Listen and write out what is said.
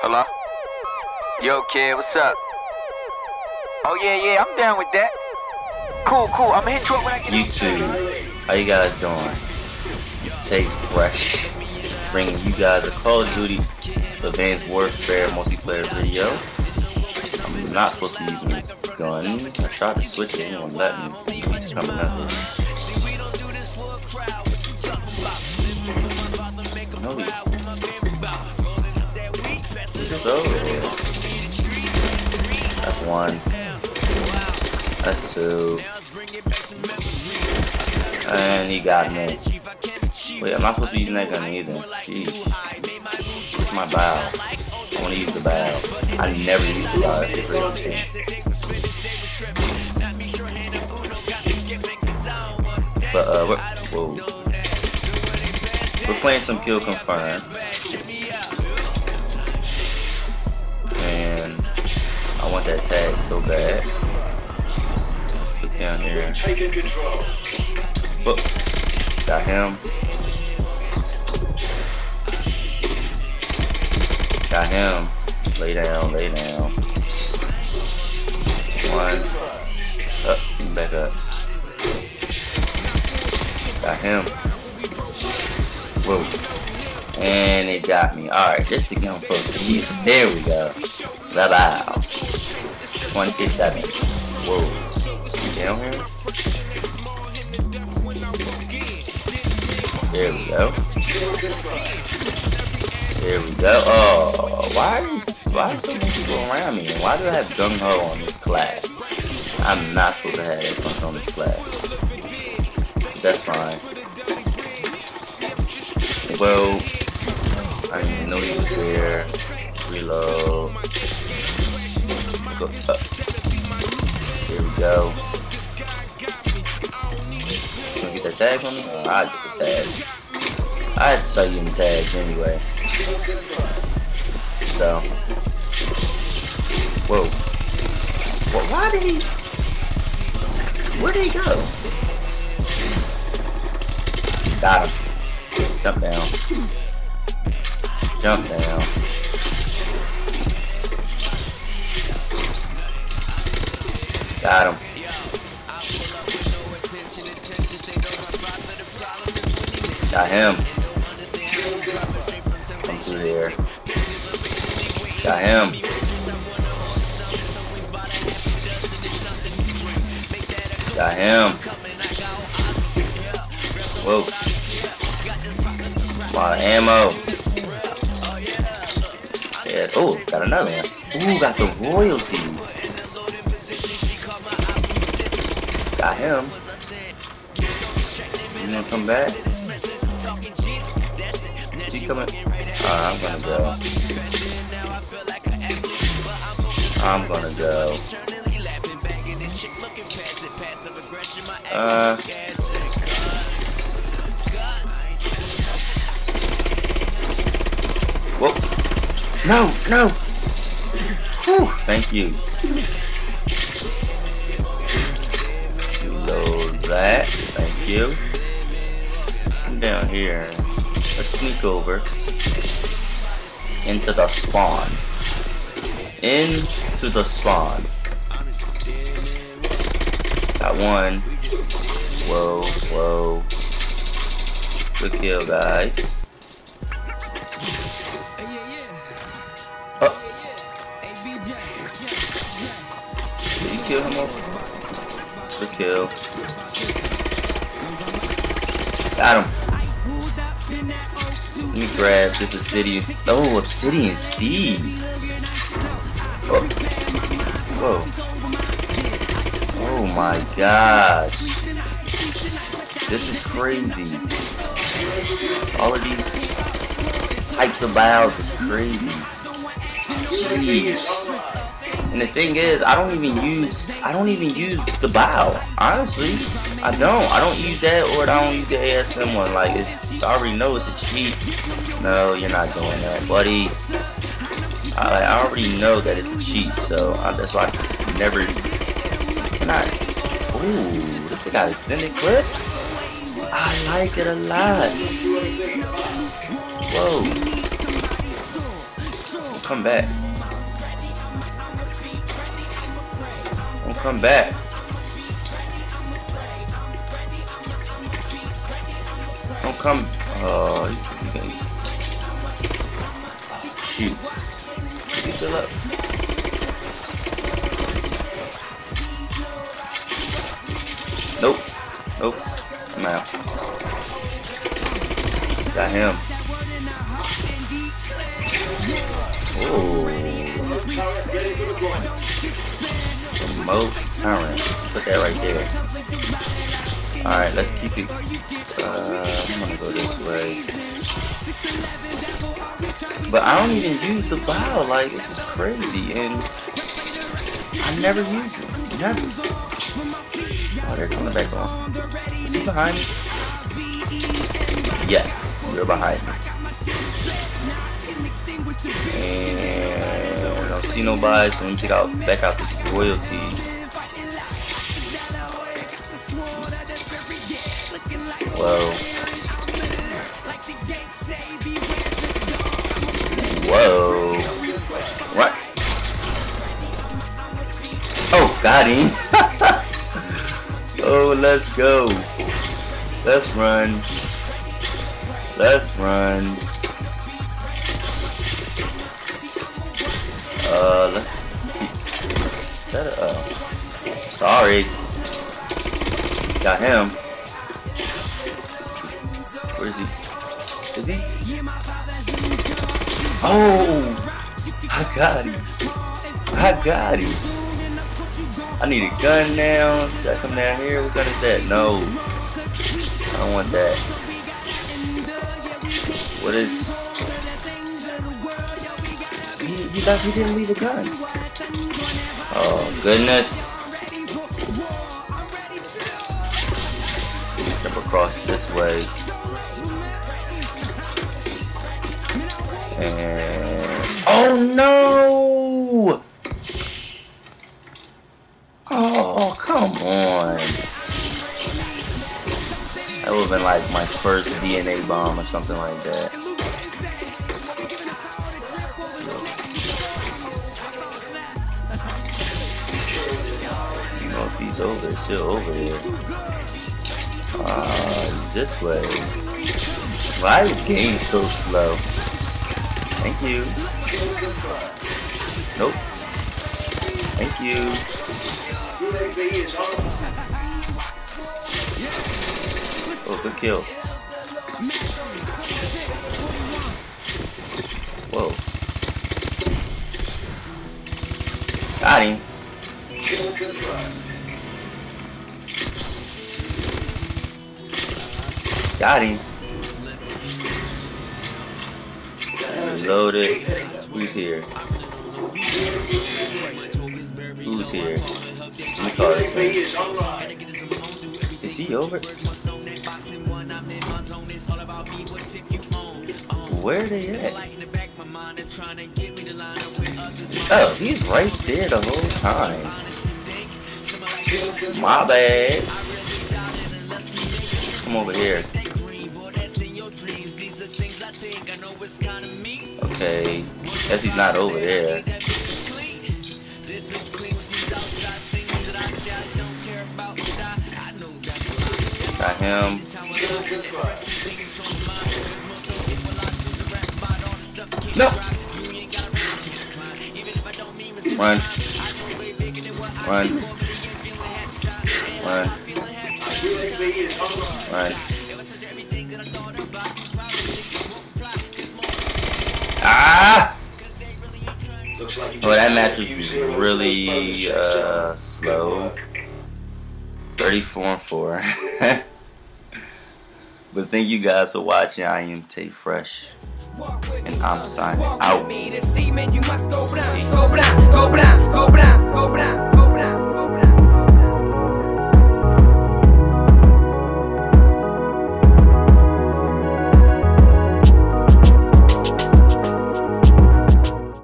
Hello? Yo, kid, what's up? Oh, yeah, yeah, I'm down with that. Cool, cool. I'm gonna hit you up when I get YouTube, how you guys doing? Tay Phresh, bringing you guys a Call of Duty Advanced Warfare multiplayer video. I'm not supposed to be using this gun. I tried to switch it, it won't let me. It's coming out so, that's one. That's two. And he got me. Wait, I'm not supposed to using that gun either. Jeez. It's my Bal. I want to use the Bal. I never use the Bal. Great. But, uh, we're, whoa. We're playing some kill confirm. I want that tag so bad. Look down here. Taking control. Oh, got him. Got him. Lay down, lay down. One. Up, oh, back up. Got him. Whoa. And it got me. Alright, this is supposed to be. There we go. Bye bye. 27. Whoa. Down here? There we go. There we go. Oh, why is why are so many people around me? And why do I have gung ho on this class? I'm not supposed to have that on this class. That's fine. Well, I didn't know he was there. Reload. Uh, go up. There we go. You gonna get that tag on me? Oh, I'll get the tag. I had to start using tags anyway. So. Whoa. Well, why did he... Where did he go? Got him. Jump down. Jump down. Got him. Got him. Come through here. Got him. Got him. Whoa. A lot of ammo. Yeah. Oh, got another one. Ooh, got the royalty. Got him. You gonna come back? He coming? Uh, I'm gonna go. I'm gonna go. Uh. Whoa. No, no. Whew, thank you. That. Thank you. Come down here. Let's sneak over into the spawn. Into the spawn. Got one. Whoa, whoa. Good kill, guys. Oh. Did you kill him off? Good kill. Got him. Let me grab this Obsidian. Oh, Obsidian Steed. Oh. Whoa. Oh my gosh. This is crazy. All of these types of Bals is crazy. Jeez. And the thing is, I don't even use I don't even use the Bal. Honestly, I don't. I don't use that or I don't use the ASM one. Like it's I already know it's a cheat. No, you're not doing that, buddy. I, I already know that it's a cheat, so I, that's why I never. Not. Ooh, this got extended clips. I like it a lot. Whoa. come back. Come back. Don't come. Oh, you Shoot. You still up? Nope. Nope. I'm out. Got him. Oh. Remote Turret. Put that right there. Alright, let's keep it. Uh, I'm gonna go this way. But I don't even use the Bal. Like, this is crazy. And I never use it. Never. Oh, they're coming back on. Is he behind me? Yes, you're behind me. And I don't see nobody, so let me check out back out this royalty. Whoa. Whoa. What? Oh, got him. oh, let's go. Let's run. Let's run. Uh, let's. Sorry. Got him. Where is he? Is he? Oh! I got him. I got him. I need a gun now. Should I come down here? What gun is that? No. I don't want that. What is? He, he, left, he didn't leave a gun. Oh goodness. Jump across this way. And oh no! Oh come on! That would have been like my first DNA bomb or something like that. You know he's over, still over here. Uh, this way. Why is game so slow? Thank you. Nope. Thank you. Oh, good kill. Whoa. Got him. Got him. Loaded. Who's here? Who's here? Let me call this Is he over? Where they at? Oh, he's right there the whole time. My bad. Come over here. Okay, guess he's not over there. Got him. No. Run. Run. Run. Run. Ah! Oh, that match was really uh, slow. 34 and 4. but thank you guys for watching. I am Tay Phresh. And I'm signing out.